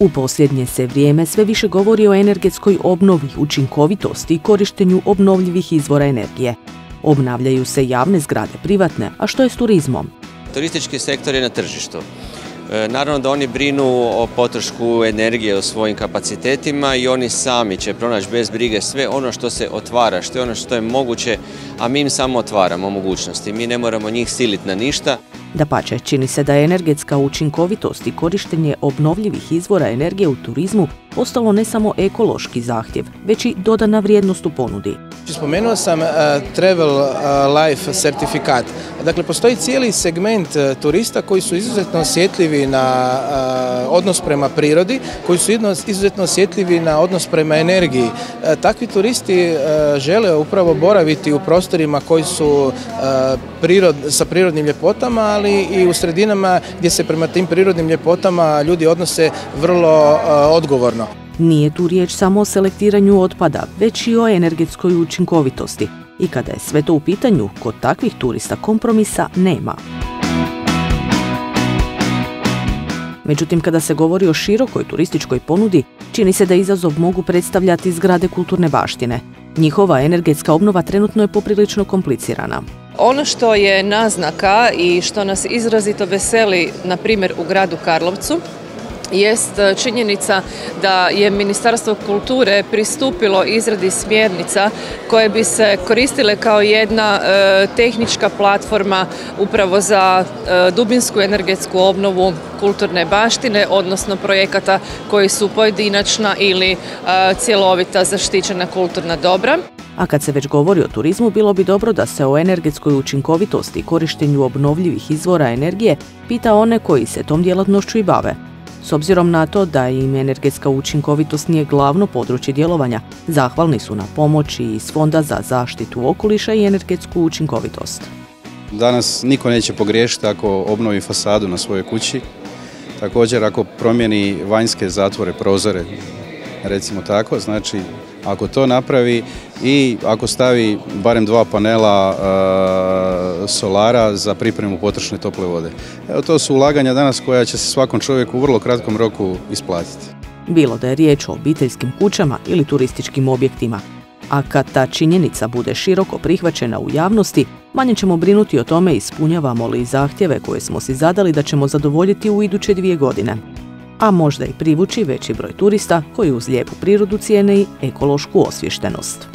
U posljednje se vrijeme sve više govori o energetskoj obnovi, učinkovitosti i korištenju obnovljivih izvora energije. Obnavljaju se javne zgrade privatne, a što je s turizmom? Turistički sektor je na tržištu. E, naravno da oni brinu o potrošku energije u svojim kapacitetima i oni sami će pronaći bez brige sve ono što se otvara, što je ono što je moguće, a mi im samo otvaramo mogućnosti. Mi ne moramo njih siliti na ništa. Da pače, čini se da je energetska učinkovitost i korištenje obnovljivih izvora energije u turizmu postalo ne samo ekološki zahtjev, već i dodana vrijednost u ponudi. Spomenuo sam uh, Travel uh, Life certifikat. Dakle, postoji cijeli segment uh, turista koji su izuzetno osjetljivi na odnos prema prirodi, koji su izuzetno osjetljivi na odnos prema energiji. Takvi turisti žele upravo boraviti u prostorima koji su prirod, sa prirodnim ljepotama, ali i u sredinama gdje se prema tim prirodnim ljepotama ljudi odnose vrlo odgovorno. Nije tu riječ samo o selektiranju otpada, već i o energetskoj učinkovitosti. I kada je sve to u pitanju, kod takvih turista kompromisa nema. Međutim, kada se govori o širokoj turističkoj ponudi, čini se da izazov mogu predstavljati zgrade kulturne baštine. Njihova energetska obnova trenutno je poprilično komplicirana. Ono što je naznaka i što nas izrazito veseli, na primjer u gradu Karlovcu, jest e, činjenica da je Ministarstvo kulture pristupilo izradi smjernica koje bi se koristile kao jedna e, tehnička platforma upravo za e, dubinsku energetsku obnovu kulturne baštine, odnosno projekata koji su pojedinačna ili cjelovita zaštićena kulturna dobra. A kad se već govori o turizmu, bilo bi dobro da se o energetskoj učinkovitosti i korištenju obnovljivih izvora energije pita one koji se tom djelatnošću i bave. S obzirom na to da im energetska učinkovitost nije glavno područje djelovanja, zahvalni su na pomoći iz Fonda za zaštitu okoliša i energetsku učinkovitost. Danas niko neće pogriješiti ako obnovi fasadu na svojoj kući. Također ako promijeni vanjske zatvore, prozore, recimo tako, znači ako to napravi i ako stavi barem dva panela e, solara za pripremu potrošne tople vode. Evo to su ulaganja danas koja će se svakom čovjeku u vrlo kratkom roku isplatiti. Bilo da je riječ o obiteljskim kućama ili turističkim objektima. A kad ta činjenica bude široko prihvaćena u javnosti, manje ćemo brinuti o tome ispunjavamo li zahtjeve koje smo si zadali da ćemo zadovoljiti u iduće dvije godine a možda i privući veći broj turista koji uz lijepu prirodu cijene i ekološku osvještenost.